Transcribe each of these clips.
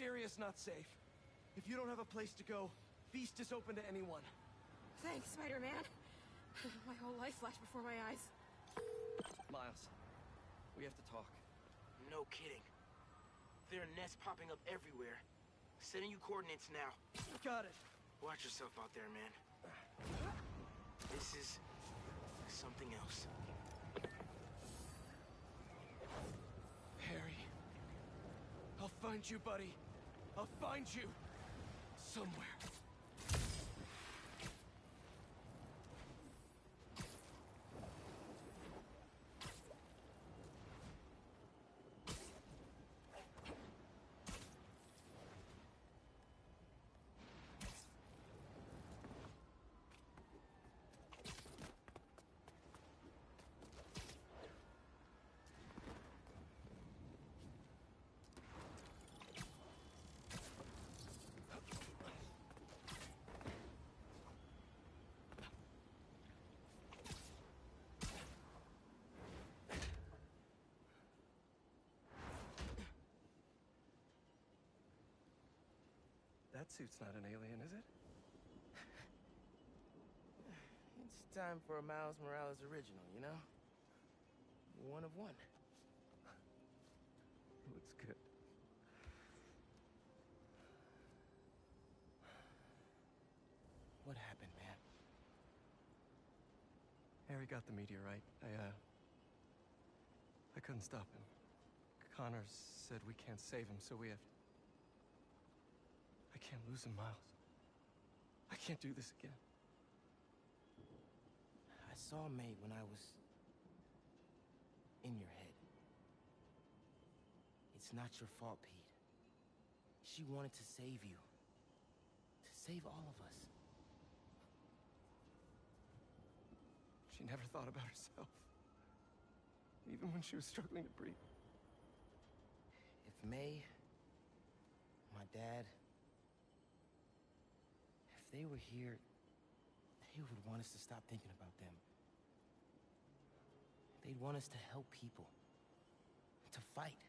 area's not safe. If you don't have a place to go, Feast is open to anyone. Thanks, Spider-Man. My whole life flashed before my eyes. Miles, we have to talk. No kidding. There are nests popping up everywhere. Sending you coordinates now. Got it. Watch yourself out there, man. This is... something else. Harry. I'll find you, buddy. I'll find you. Somewhere. That suit's not an alien, is it? It's time for a Miles Morales original, you know? One of one. Looks good. What happened, man? Harry got the meteorite. I, uh... I couldn't stop him. Connors said we can't save him, so we have... I can't lose him, Miles. I can't do this again. I saw May when I was... in your head. It's not your fault, Pete. She wanted to save you. To save all of us. She never thought about herself. Even when she was struggling to breathe. If May, my dad, they were here, they would want us to stop thinking about them. They'd want us to help people. To fight.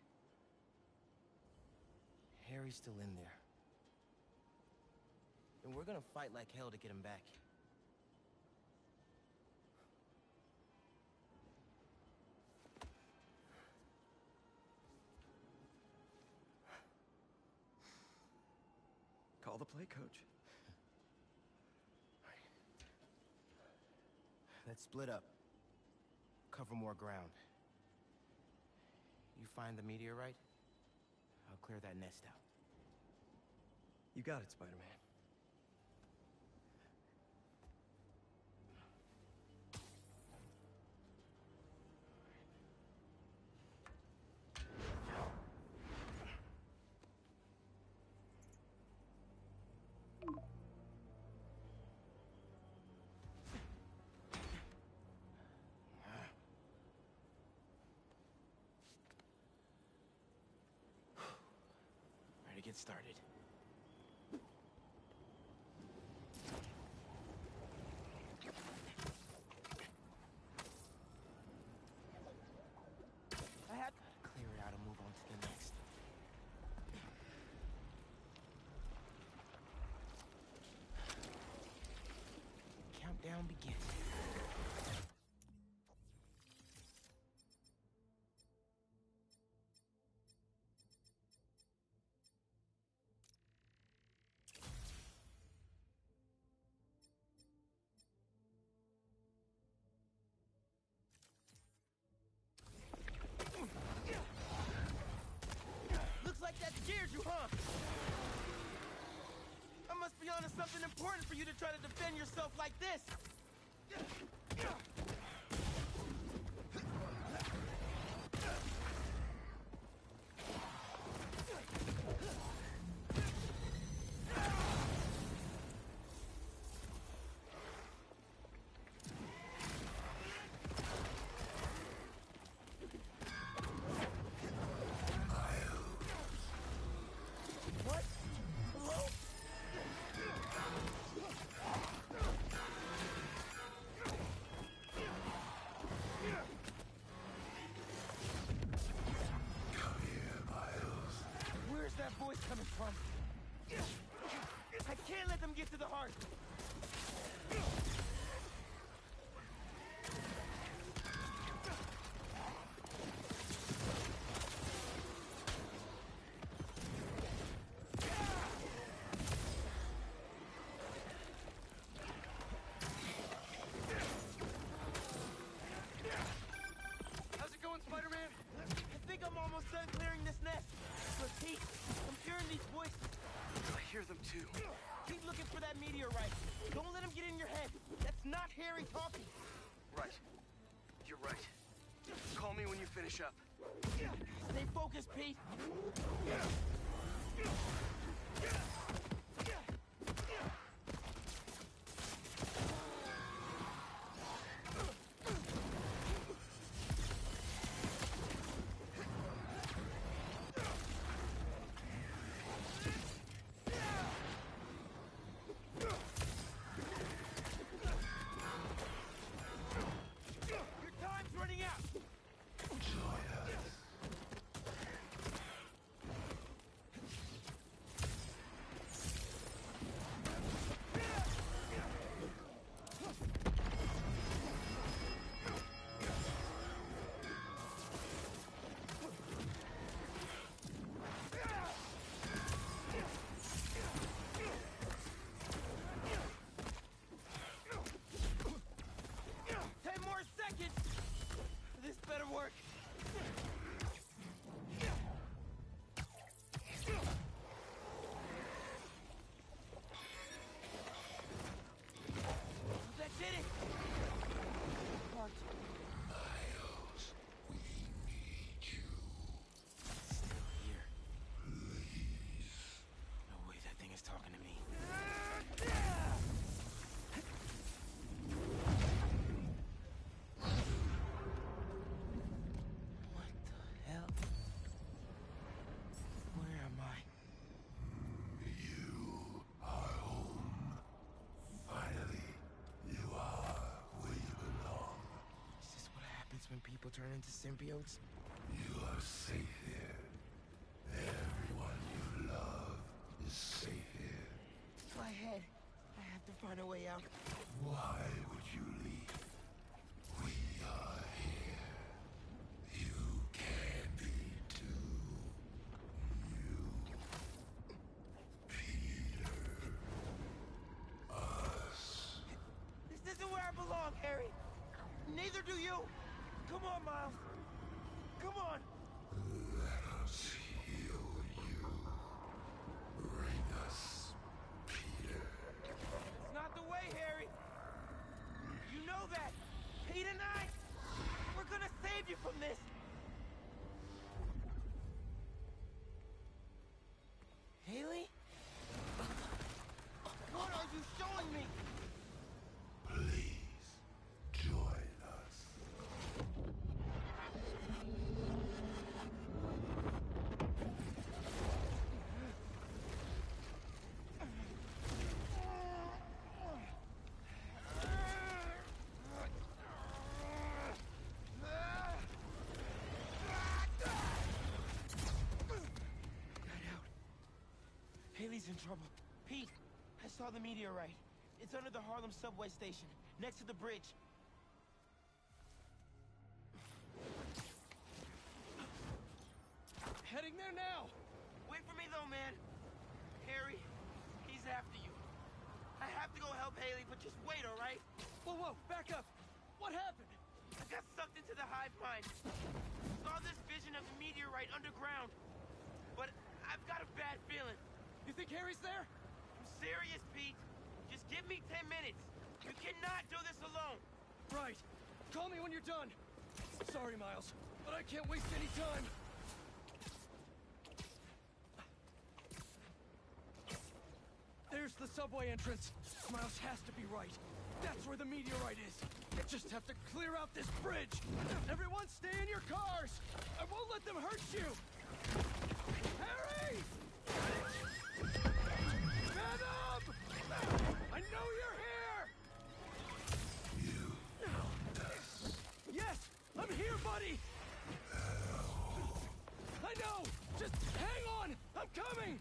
Harry's still in there. And we're gonna fight like hell to get him back. Call the play coach. Let's split up. Cover more ground. You find the meteorite, I'll clear that nest out. You got it, Spider-Man. Started. I had to clear it out and move on to the next. Countdown begins. Onto important for you to try to defend yourself like this. From. I can't let them get to the heart. Focused, Pete. People turn into symbiotes? You are safe here. Everyone you love is safe here. My head. I have to find a way out. Why would you leave? We are here. You can be too. You, Peter, us. This isn't where I belong, Harry. Neither do you. Come on, Miles. Come on. Let us heal you. Bring us Peter. It's not the way, Harry. You know that. Pete and I, we're gonna save you from this. Hailey? What are you showing me? Please join us. Got out. In trouble. Pete, I saw the meteorite. It's under the Harlem subway station, next to the bridge. Heading there now! Wait for me though, man. Harry, he's after you. I have to go help Hailey, but just wait, all right? Whoa, whoa, back up! What happened? I got sucked into the hive mind. Saw this vision of the meteorite underground. But I've got a bad feeling. You think Harry's there? I'm serious, Pete. Just give me 10 minutes. You cannot do this alone. Right. Call me when you're done. Sorry, Miles, but I can't waste any time. There's the subway entrance. Miles has to be right. That's where the meteorite is. I just have to clear out this bridge. Everyone stay in your cars. I won't let them hurt you. Harry! I'm here, buddy. I know. Just hang on. I'm coming.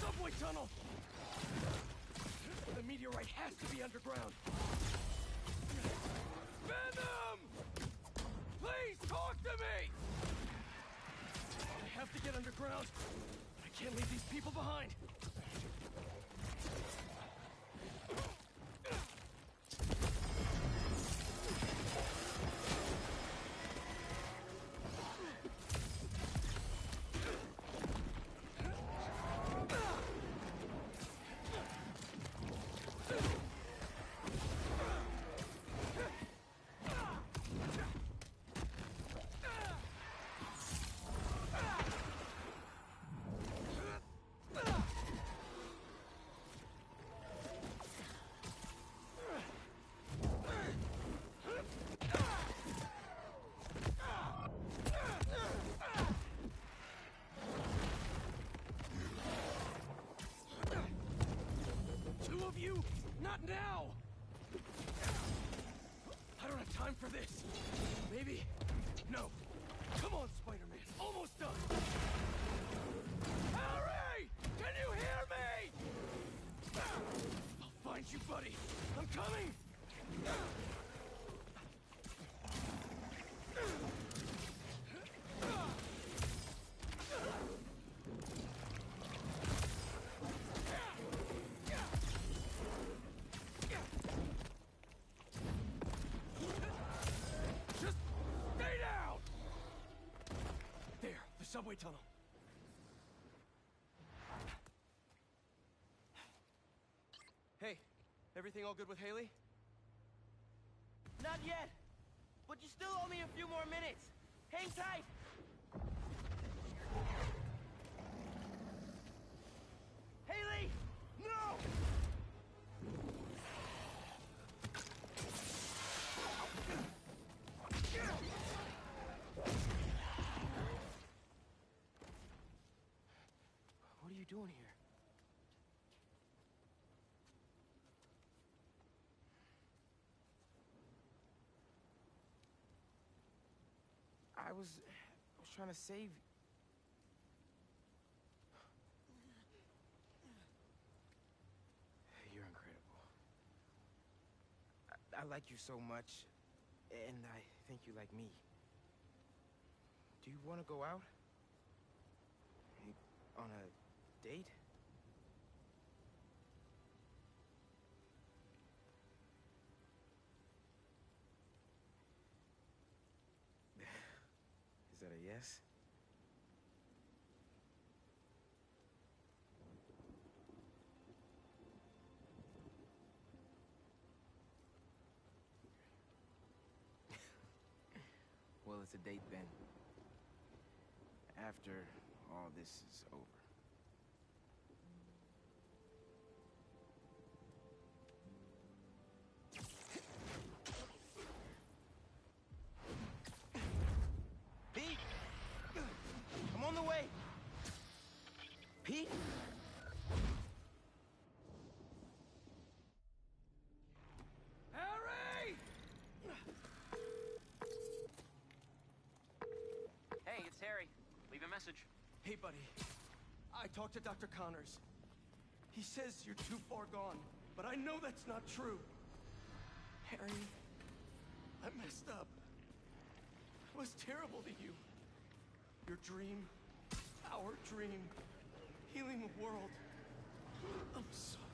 Subway tunnel! The meteorite has to be underground. Venom! Please talk to me! I have to get underground. I can't leave these people behind. Two of you? Not now! I don't have time for this. Maybe. No. Come on, Spider-Man. Almost done. Harry! Can you hear me? I'll find you, buddy. I'm coming! Just stay down! There, the subway tunnel. Hey, everything all good with Hailey? Not yet. But you still owe me a few more minutes. Hang tight. Hailey! Doing here? I was... I was trying to save... You're incredible. I, I like you so much, and I think you like me. Do you want to go out? On a date? Is that a yes? well, it's a date then. After all this is over. Hey, buddy. I talked to Dr. Connors. He says you're too far gone, but I know that's not true. Harry, I messed up. I was terrible to you. Your dream, our dream, healing the world. I'm sorry.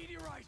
Meteorite!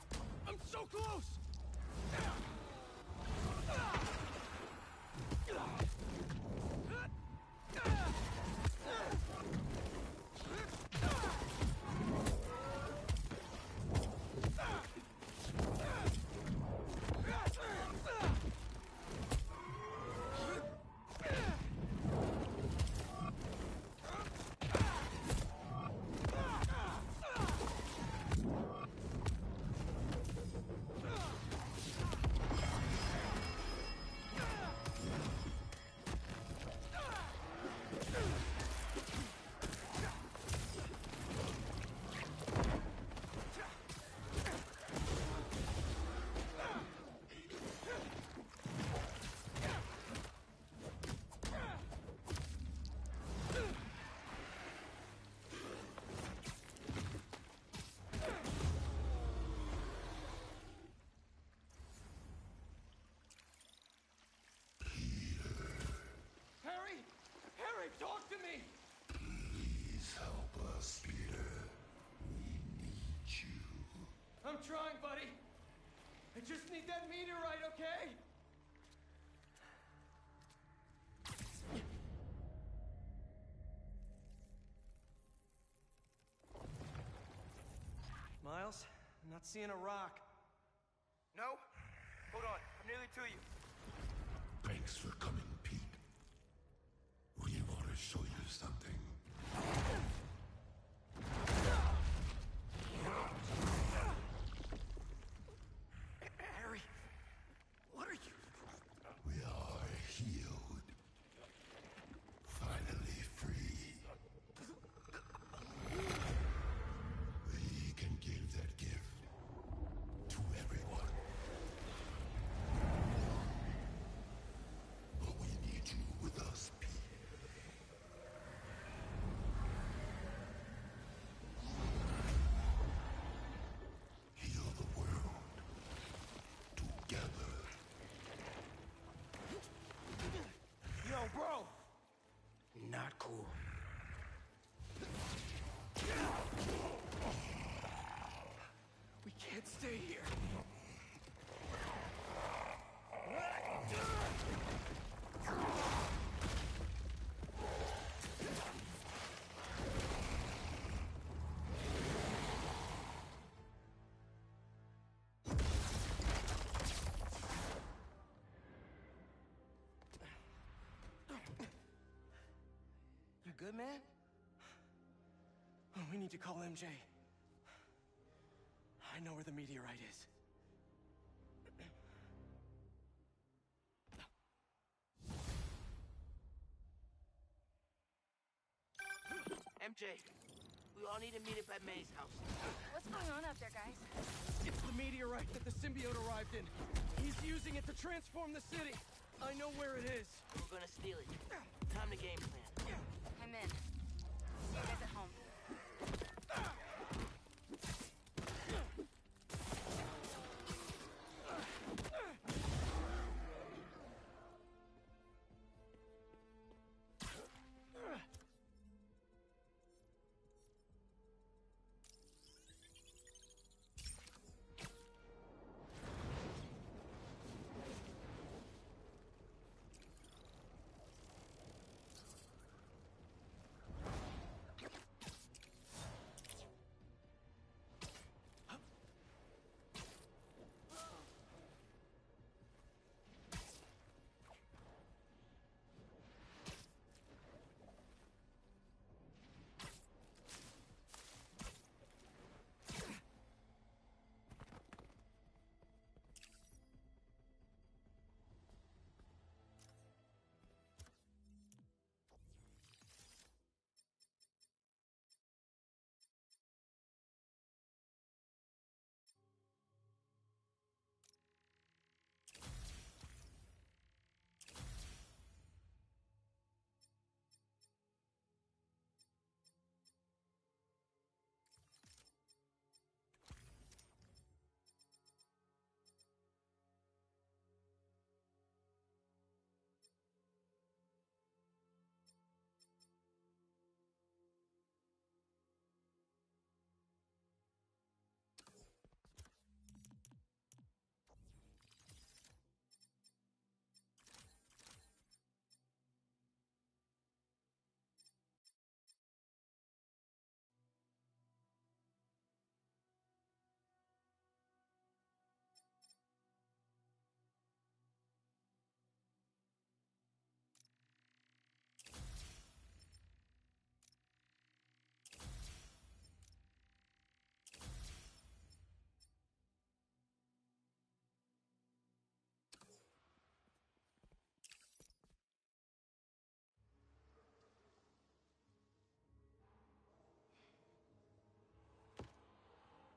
Harry, to me! Please help us, Peter. We need you. I'm trying, buddy. I just need that meteorite, okay? Miles, I'm not seeing a rock. No? Hold on. I'm nearly to you. Thanks for coming, Pete. We want to show you something. Good, man? Oh, we need to call MJ. I know where the meteorite is. MJ, we all need to meet up at May's house. What's going on out there, guys? It's the meteorite that the symbiote arrived in. He's using it to transform the city. I know where it is. We're gonna steal it. Time to game plan.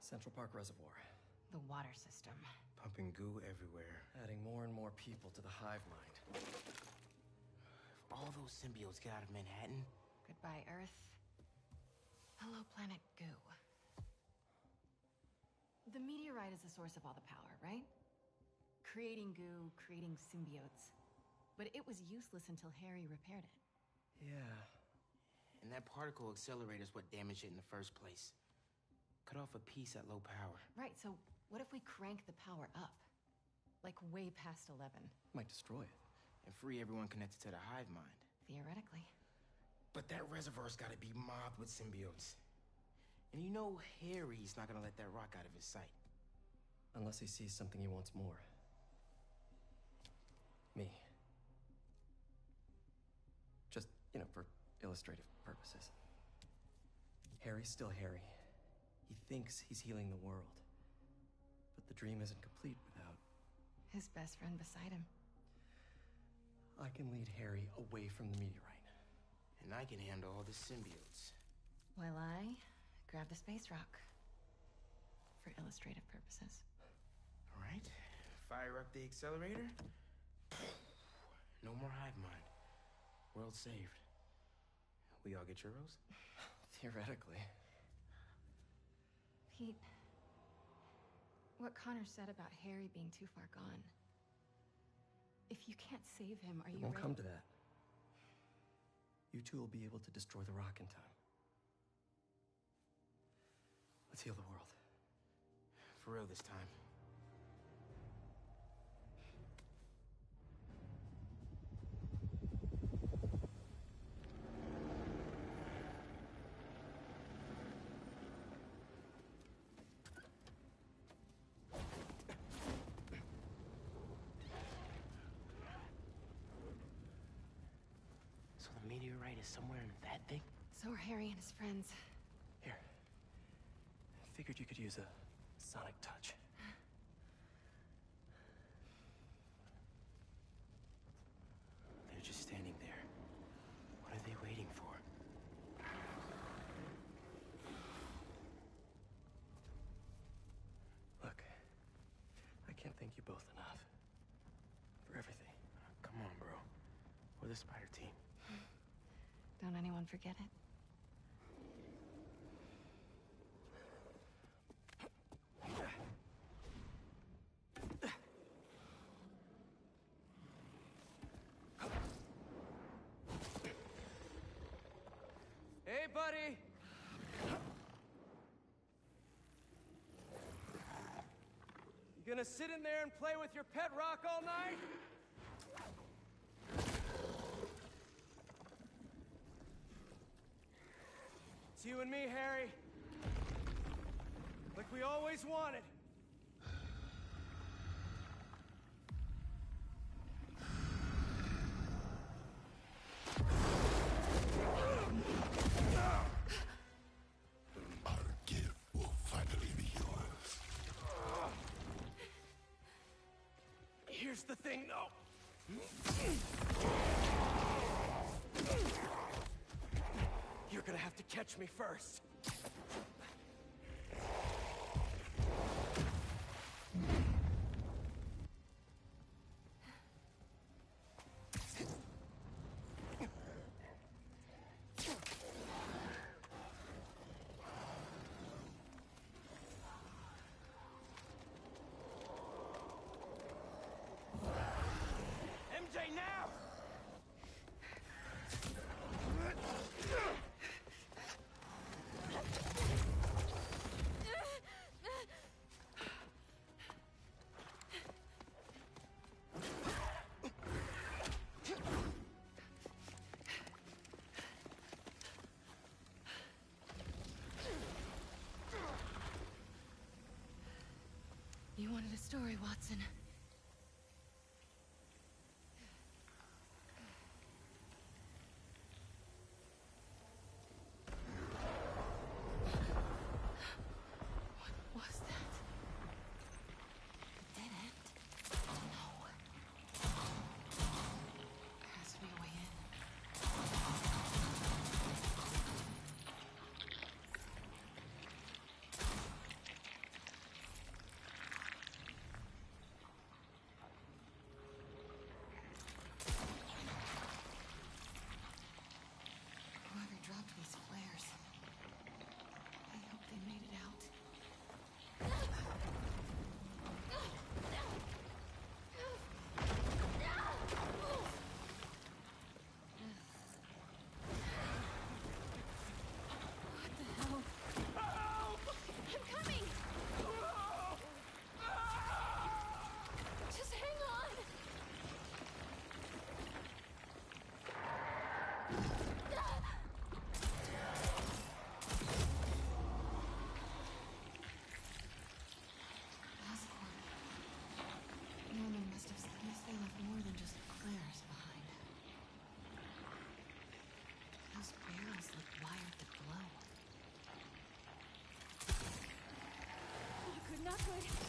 Central Park Reservoir. The water system. Pumping goo everywhere. Adding more and more people to the hive mind. If all those symbiotes get out of Manhattan, Goodbye, Earth. Hello, planet Goo. The meteorite is the source of all the power, right? Creating goo, creating symbiotes. But it was useless until Harry repaired it. Yeah. and that particle accelerator is what damaged it in the first place. Cut off a piece at low power. Right, so what if we crank the power up? Like way past 11, Might destroy it. And free everyone connected to the hive mind. theoretically. But that reservoir's gotta be mobbed with symbiotes. And you know Harry's not gonna let that rock out of his sight. Unless he sees something he wants more. Me. Just, you know, for illustrative purposes. Harry's still Harry. He thinks he's healing the world. But the dream isn't complete without. His best friend beside him. I can lead Harry away from the meteorite. And I can handle all the symbiotes. While I grab the space rock. For illustrative purposes. All right? Fire up the accelerator. No more hive mind. World saved. We all get churros? Theoretically. Pete, what Connors said about Harry being too far gone. If you can't save him, are It you won't ready? come to that. You two will be able to destroy the rock in time. Let's heal the world. For real this time. Meteorite is somewhere in that thing? So are Harry and his friends. Here. I Figured you could use a sonic touch. They're just standing there. What are they waiting for? Look, I can't thank you both enough. For everything. Come on, bro. We're the spider team. Forget it. Hey, buddy! You gonna sit in there and play with your pet rock all night? You and me, Harry. Like we always wanted. Our gift will finally be yours. Here's the thing, though. Gonna have to catch me first. Story, Watson. What was that? A dead end? Oh no. There has to be a way in. almost look wired to glow. Good,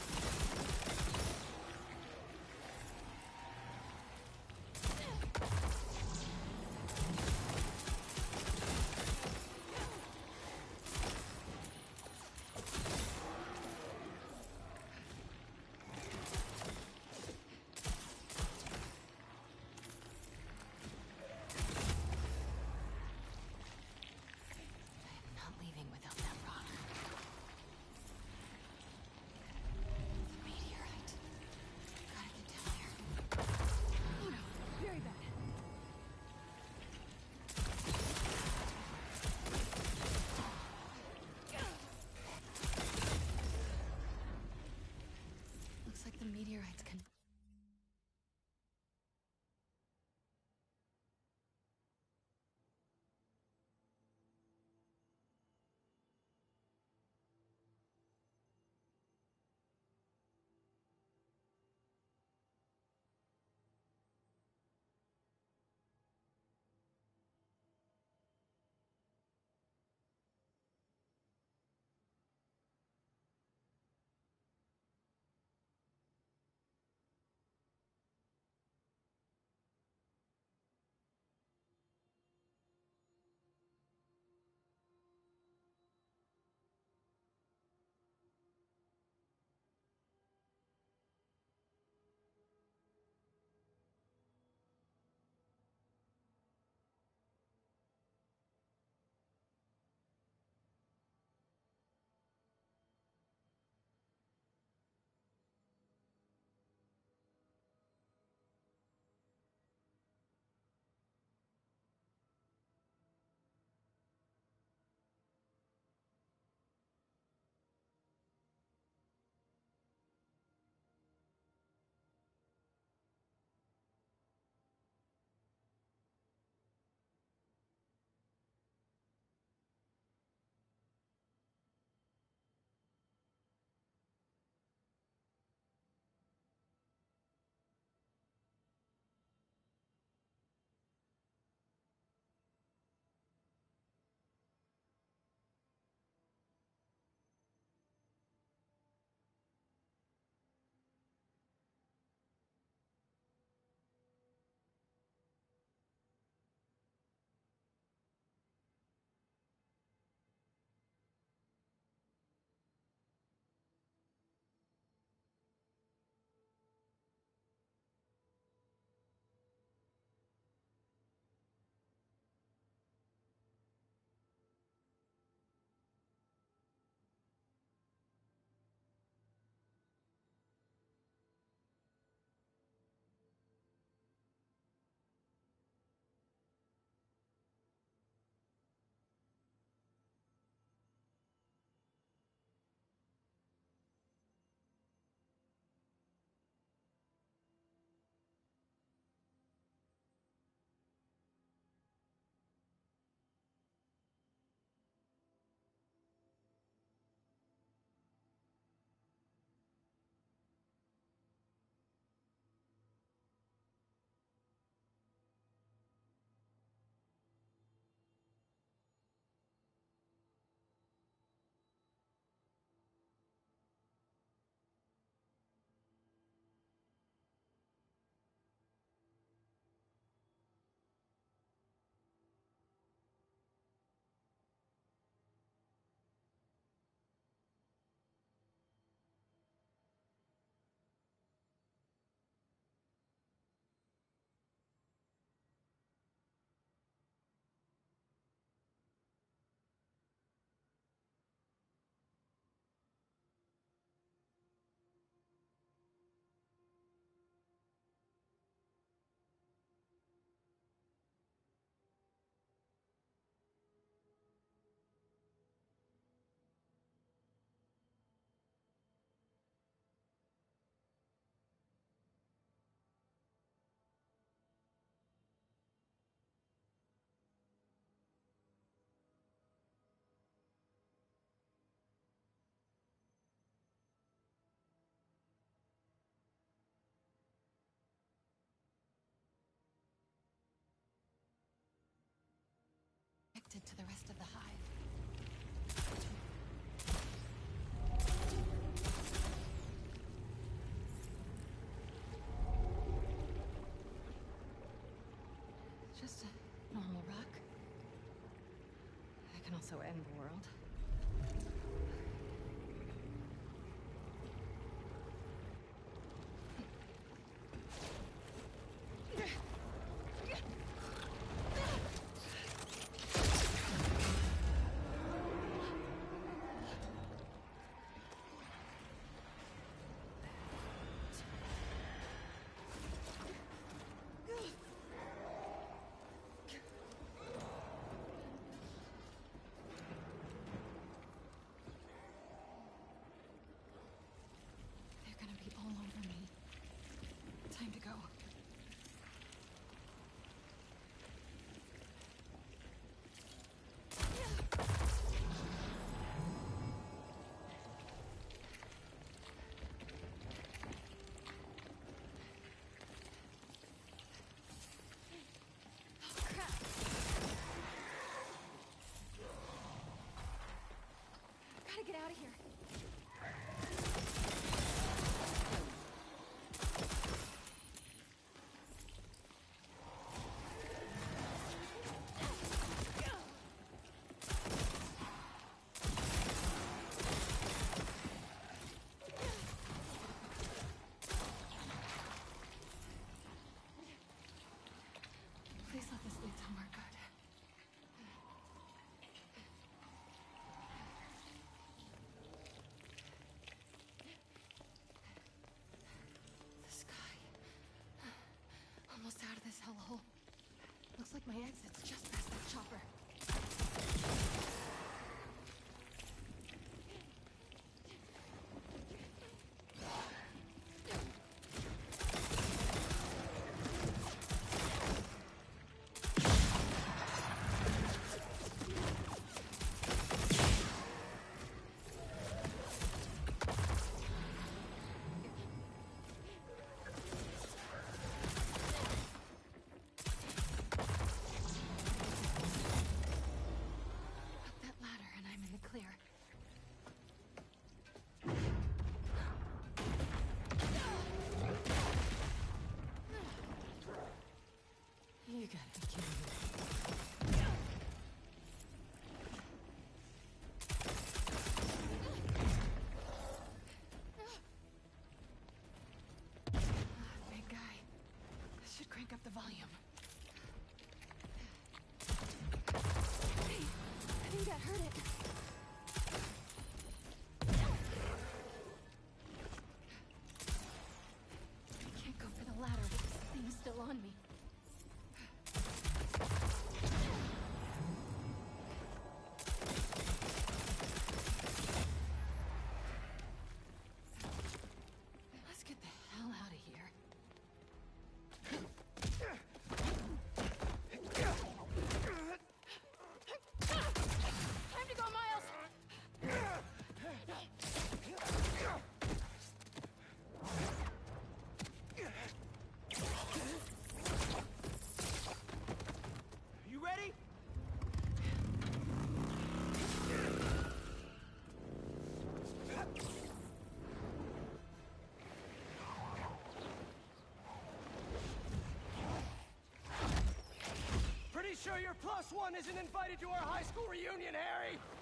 just a normal rock. That can also end the world. They're gonna be all over me. Time to go. Oh, crap. Gotta get out of here. Please let this lead somewhere good. The sky. Almost out of this hellhole. Looks like my exit's just past that chopper. Crank up the volume. Hey, I think that hurt it. I can't go for the ladder with this thing still on me. Let's get the hell out of here. Time to go, Miles! You ready? Pretty sure your plus one isn't invited to our high school reunion, Harry! Harry!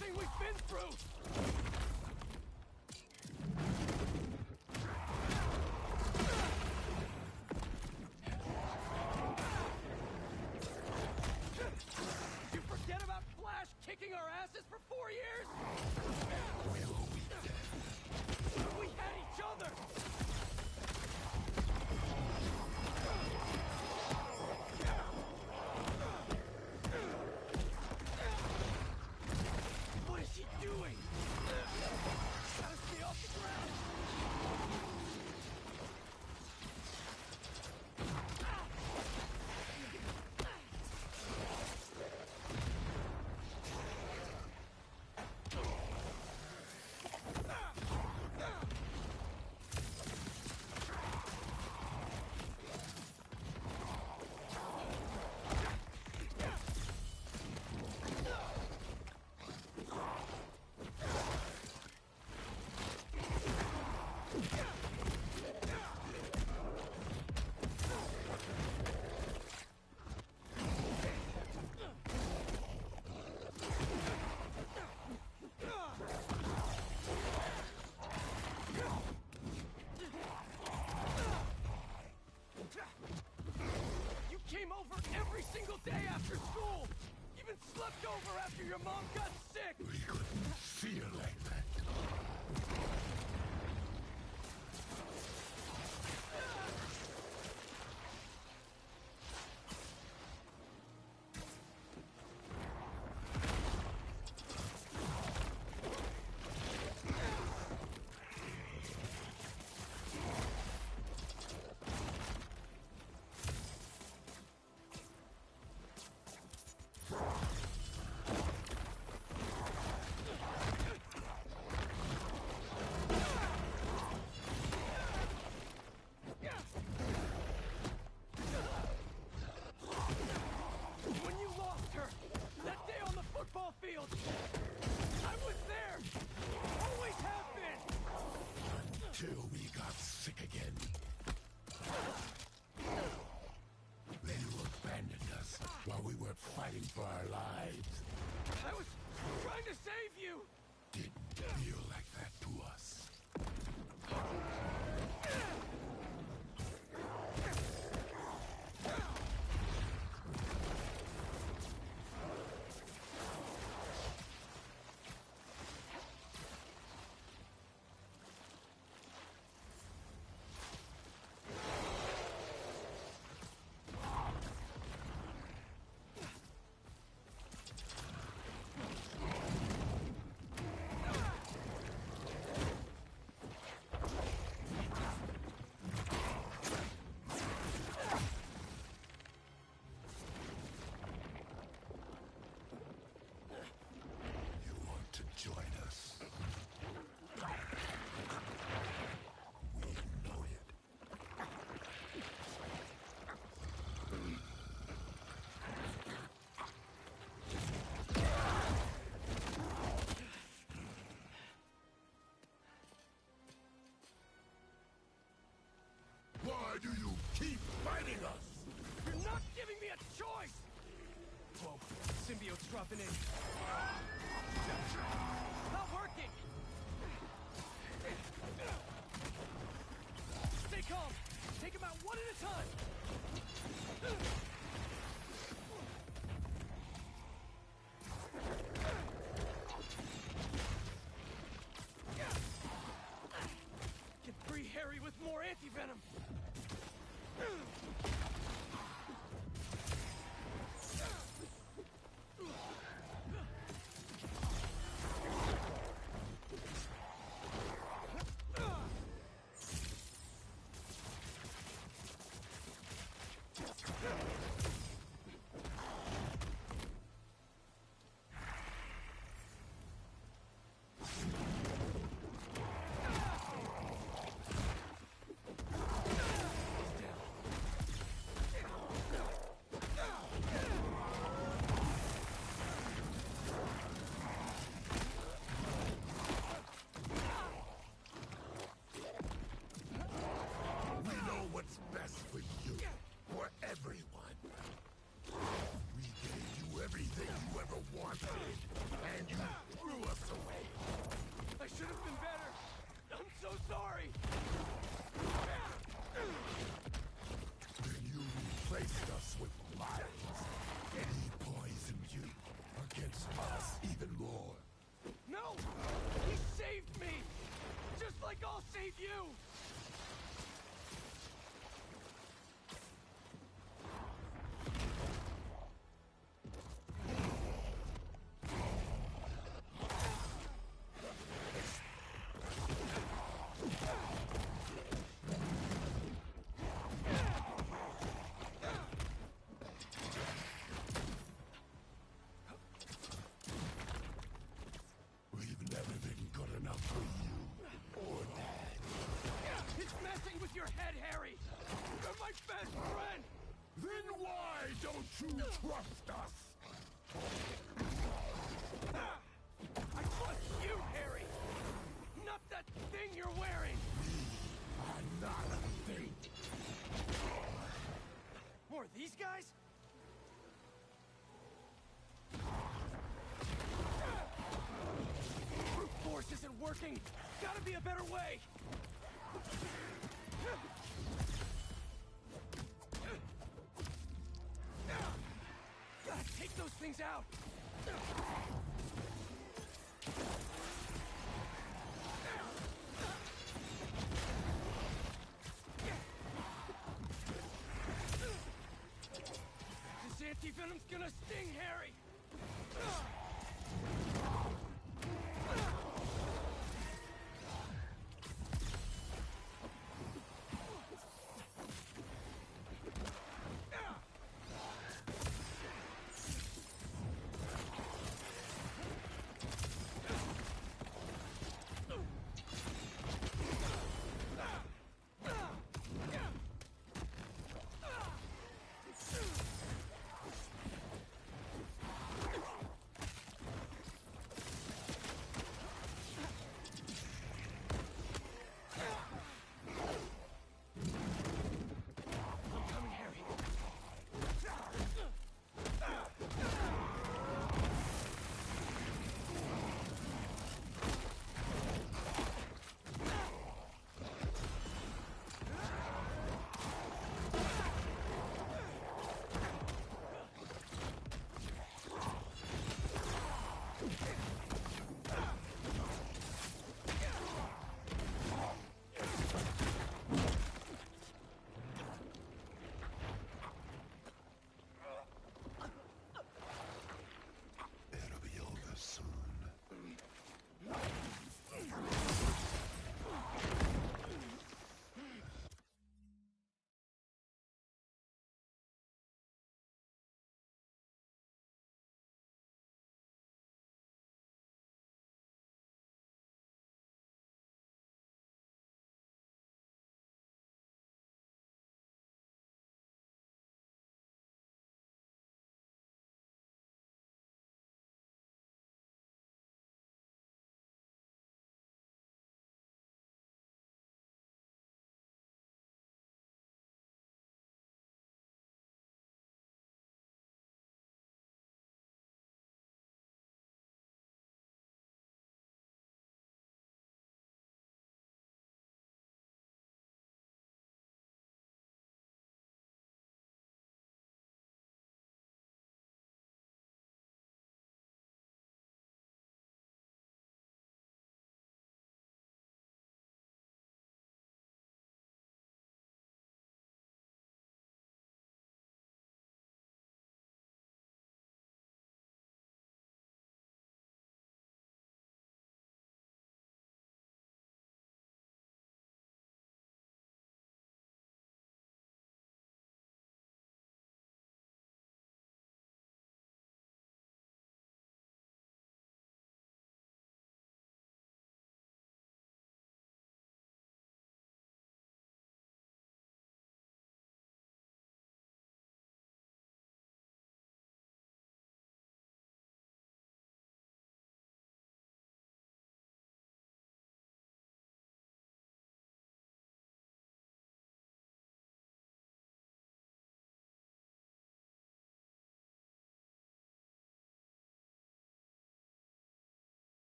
Everything we've been through! every single day after school. Even slept over after your mom got giving me a choice! Whoa, symbiote's dropping in. Not working! Stay calm! Take him out one at a time! you trust us? I trust you, Harry! Not that thing you're wearing! I'm not a fake. More of these guys? Brute force isn't working! Gotta be a better way! Out.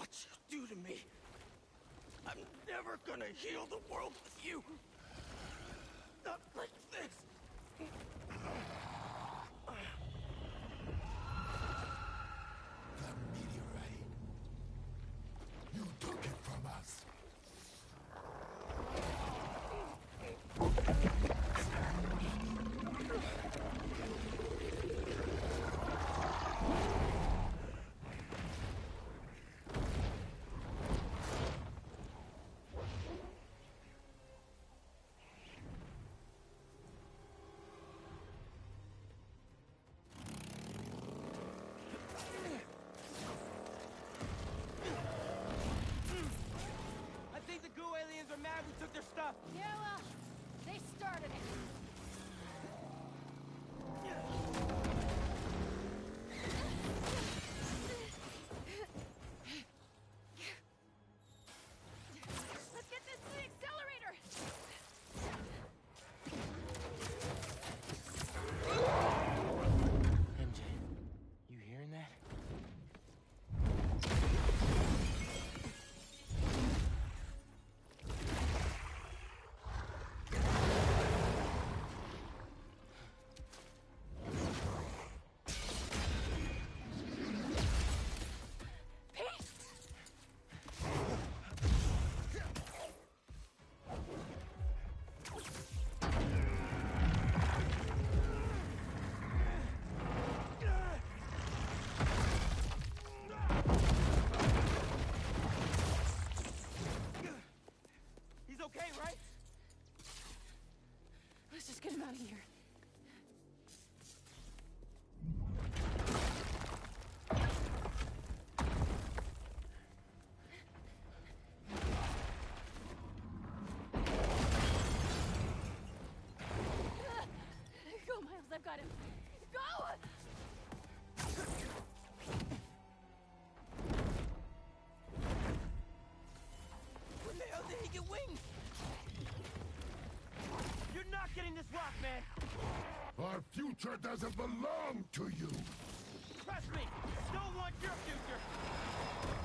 what you do to me. I'm never gonna heal the world with you. Not like this. Yeah, well, they started it. wings! You're not getting this rock, man! Our future doesn't belong to you! Trust me, don't want your future!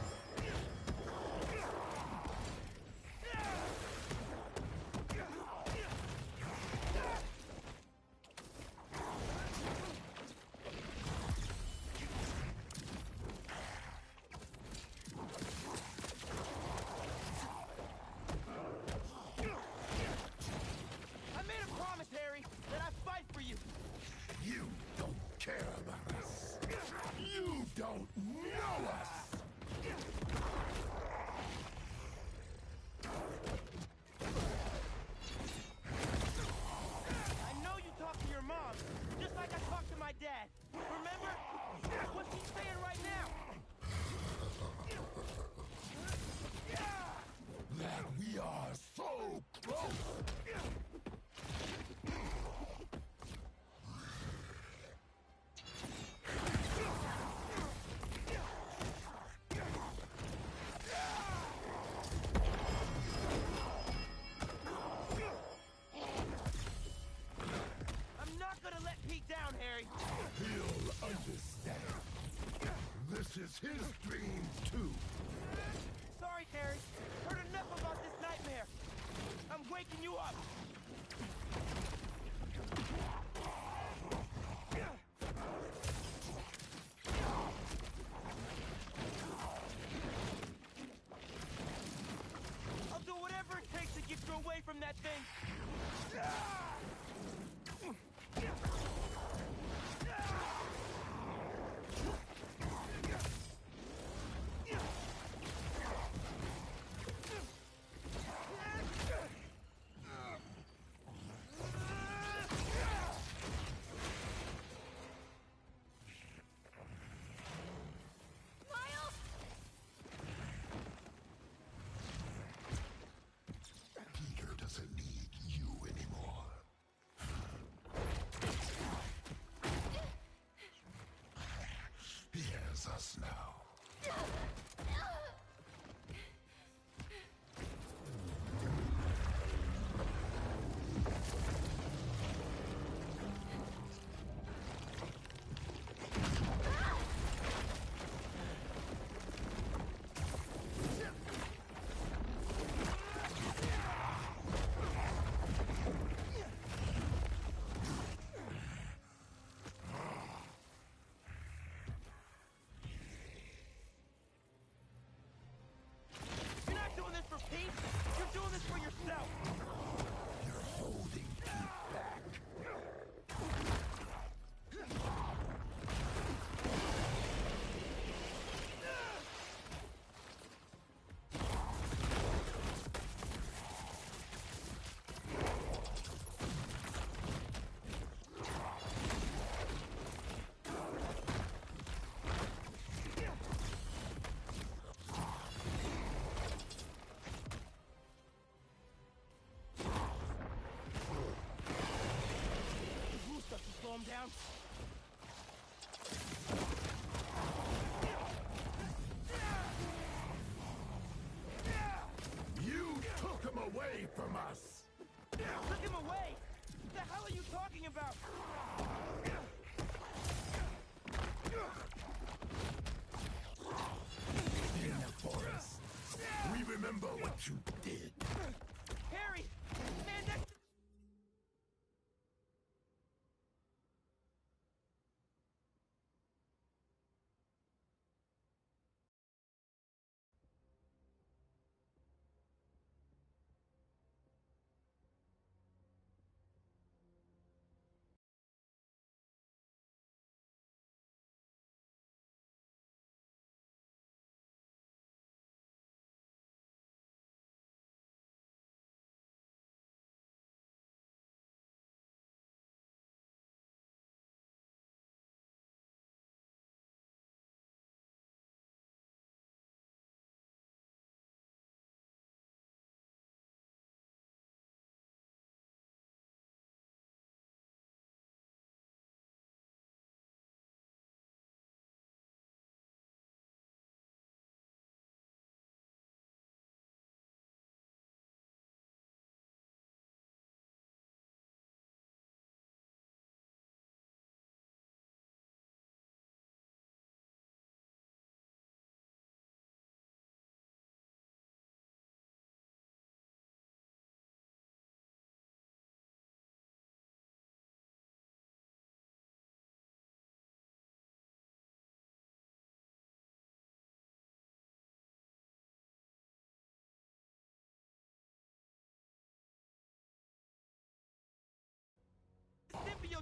Yeah!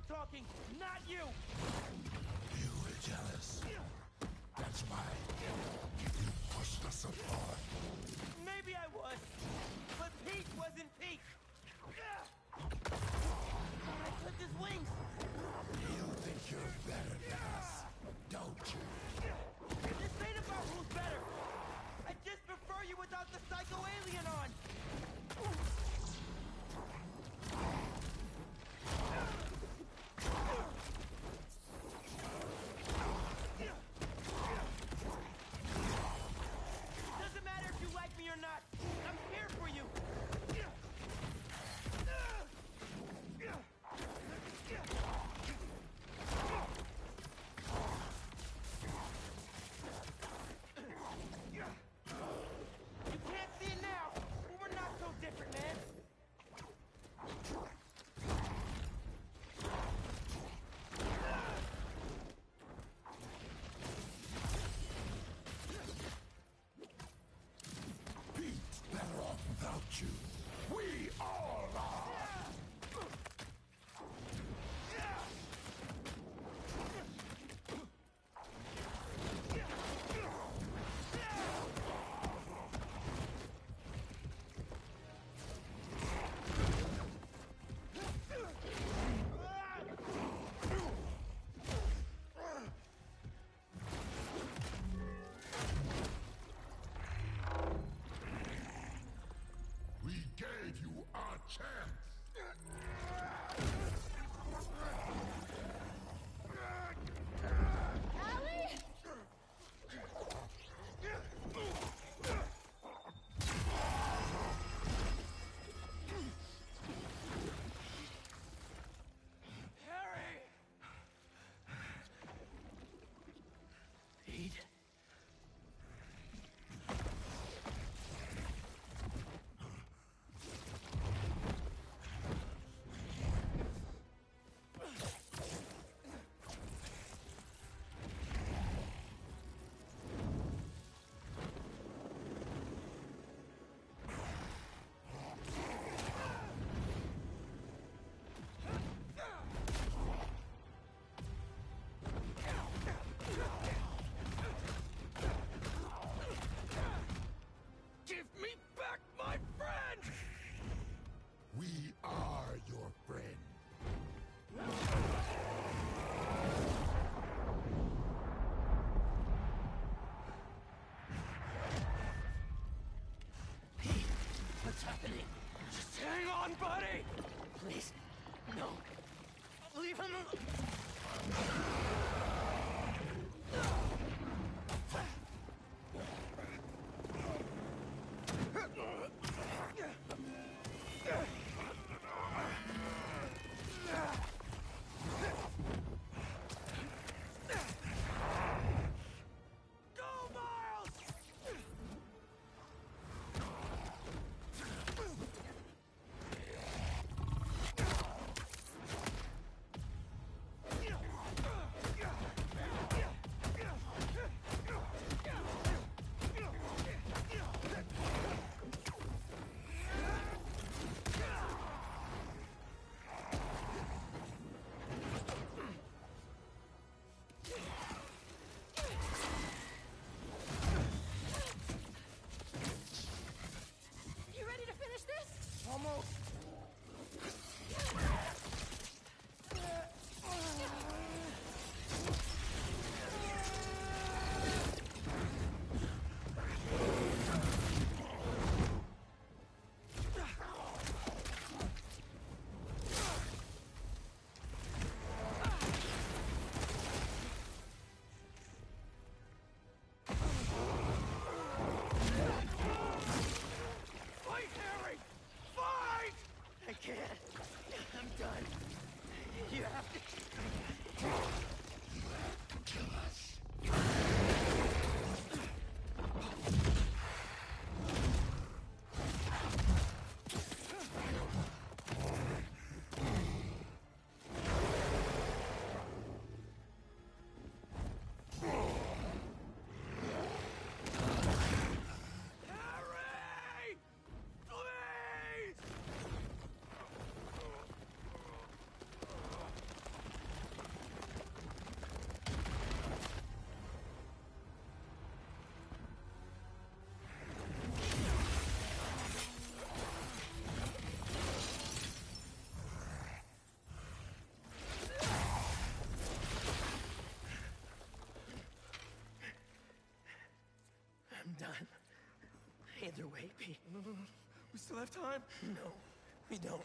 talking, not you! You were jealous. That's why you pushed us apart. Maybe I was, but Pete wasn't Pete. I clipped his wings, from the... I'm done. Either way, Pete. No, no, no. We still have time. No, we don't.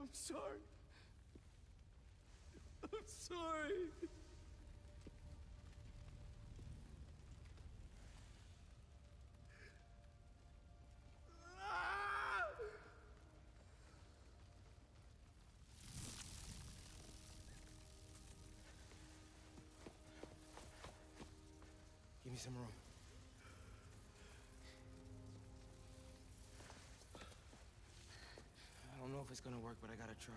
I'm sorry. I'm sorry. Give me some room. I don't know if it's gonna work, but I gotta try.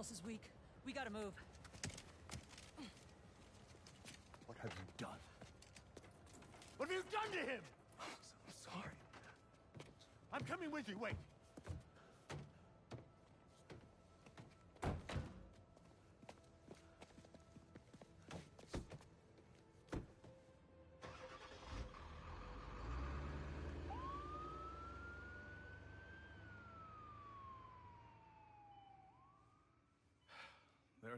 Pulse is weak. We gotta move. what have you done? What have you done to him? I'm sorry. I'm coming with you. Wait.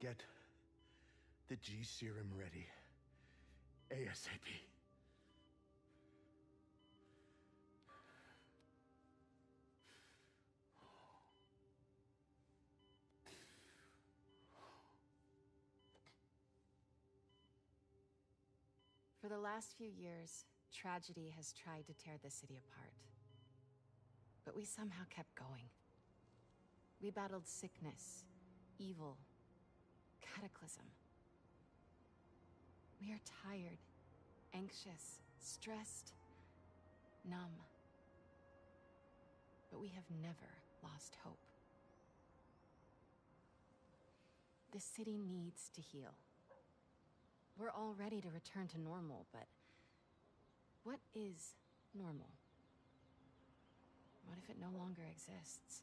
Get the G serum ready. ASAP. For the last few years, tragedy has tried to tear the city apart. But we somehow kept going. We battled sickness, evil, cataclysm. We are tired, anxious, stressed, numb. But we have never lost hope. The city needs to heal. We're all ready to return to normal, but what is normal? What if it no longer exists?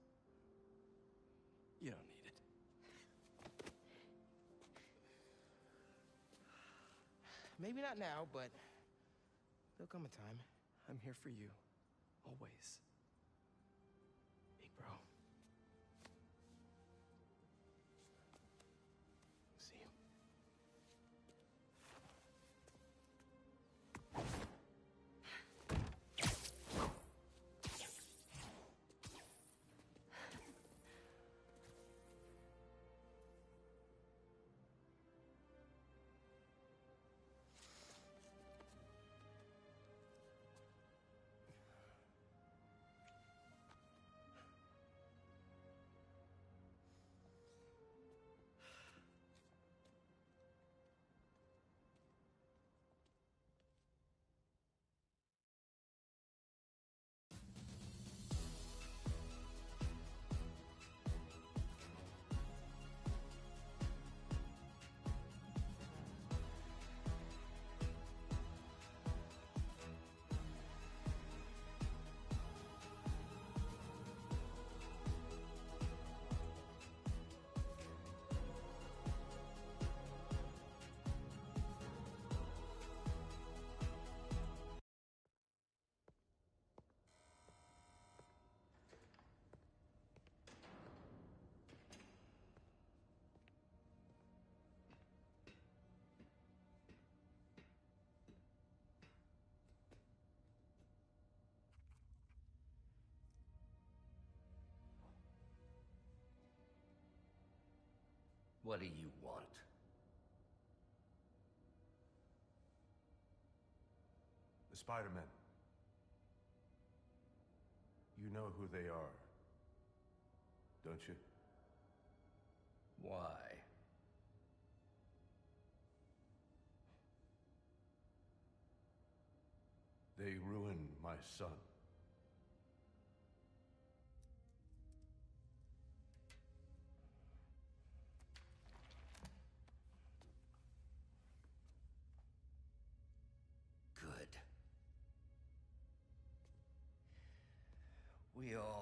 You don't need it. Maybe not now, but there'll come a time. I'm here for you, always. What do you want? The Spider-Men. You know who they are, don't you? Why? They ruined my son. We all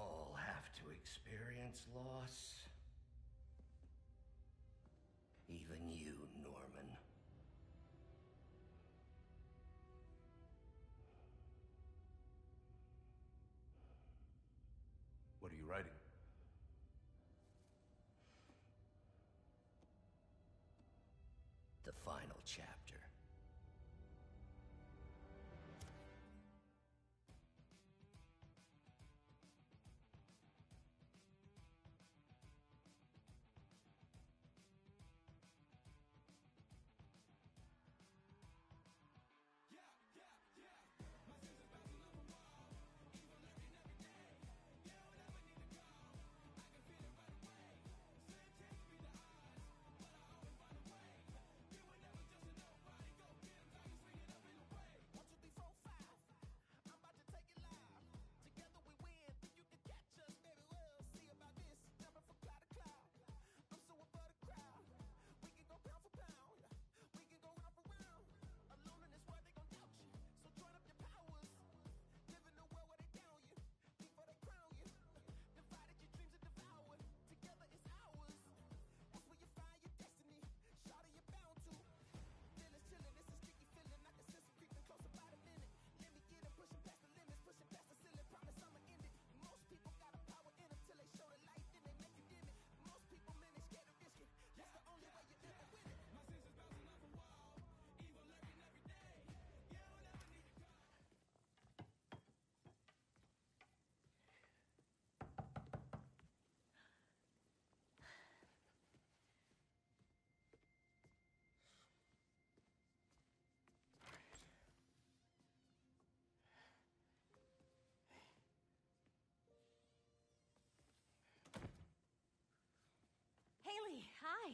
Hailey, hi.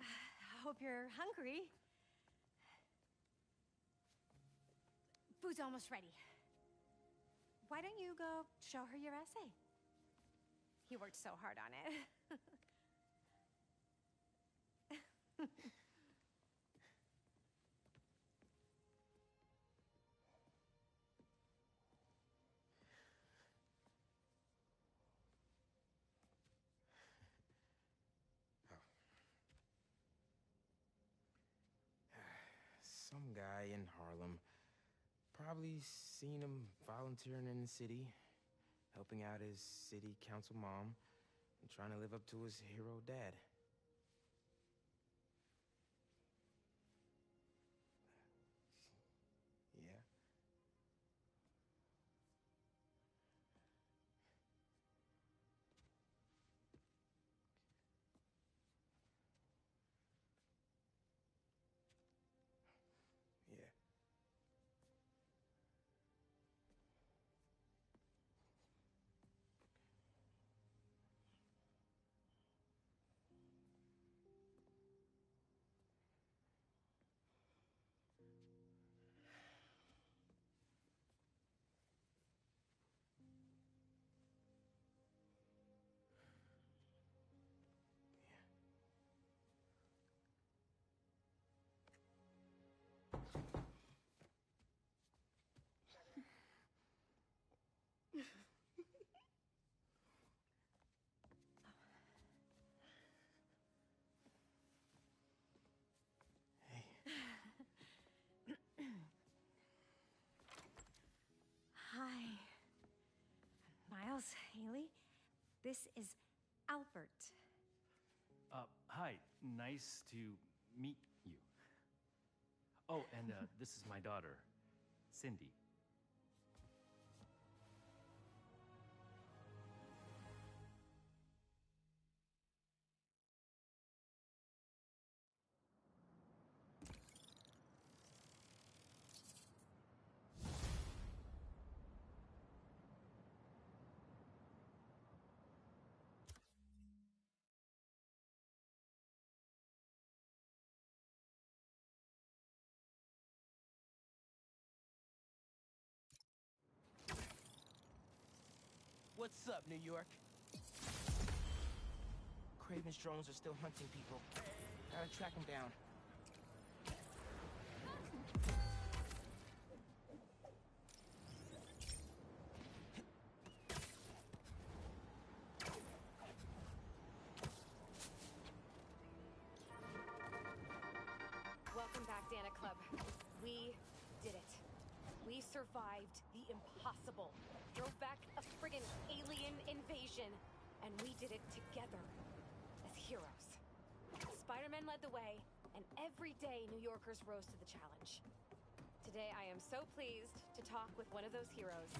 I hope you're hungry. Food's almost ready. Why don't you go show her your essay? You worked so hard on it. Probably seen him volunteering in the city, helping out his city council mom, and trying to live up to his hero dad. Hailey, this is Albert. Uh, hi. Nice to meet you. Oh, and uh, this is my daughter, Cindy. What's up, New York? Kraven's drones are still hunting people. Gotta track them down. Welcome back, Dana Club. We did it. We survived the impossible. Friggin' alien invasion. And we did it together. As heroes. Spider-Man led the way, and every day New Yorkers rose to the challenge. Today I am so pleased to talk with one of those heroes.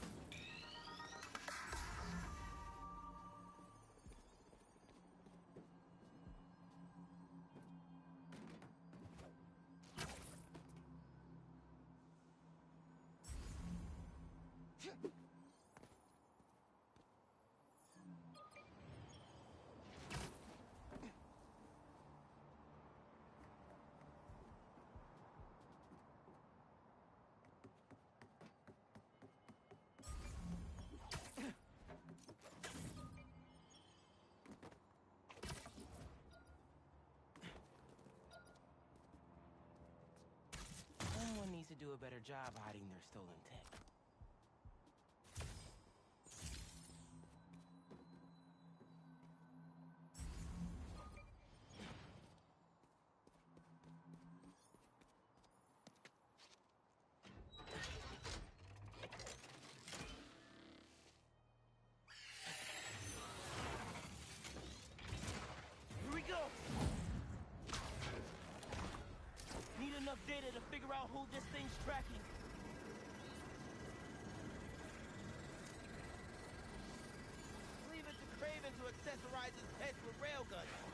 Do a better job hiding their stolen tech. Here we go! Need enough data to figure out who this thing's tracking. Leave it to Kraven to accessorize his pets with railguns.